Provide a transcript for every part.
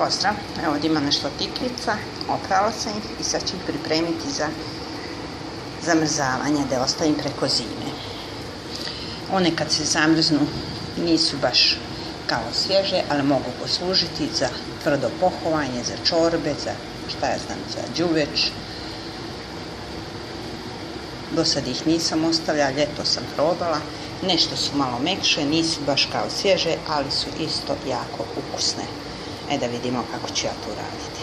Pozdrav, evo ovdje ima nešto tikvica, oprala sam ih i sad ću ih pripremiti za zamrzavanje da ostavim preko zime. One kad se zamrznu nisu baš kao svježe, ali mogu poslužiti za tvrdo pohovanje, za čorbe, za šta ja znam, za đuveč. Do sad ih nisam ostavljala, ljeto sam probala. Nešto su malo mekše, nisu baš kao svježe, ali su isto jako ukusne. E da vidimo kako ću ja to raditi.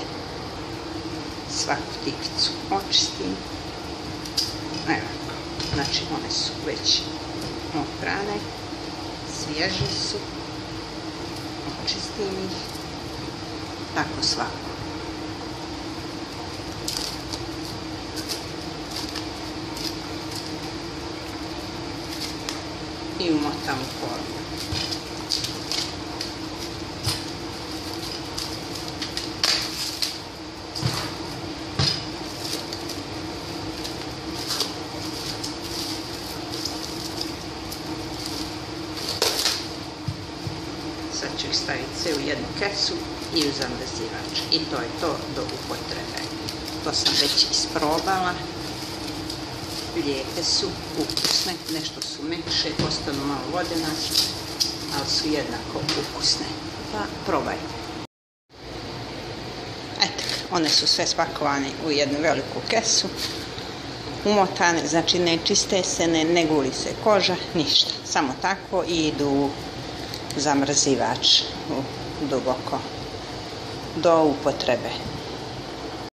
Svaku tikvicu očistim. Evo, znači one su već oprane, svježe su, očistim ih, tako svaku. I umotam u formu. Sad ću ih staviti sve u jednu kesu i u zamrzivač. I to je to do upotrebe. To sam već isprobala. Lijepe su, ukusne, nešto su mekše, postanu malo vodena, ali su jednako ukusne. Pa probajte. Eto, one su sve spakovane u jednu veliku kesu. Umotane, znači ne čiste se, ne, ne guli se koža, ništa. Samo tako i idu zamrzivač duboko do upotrebe.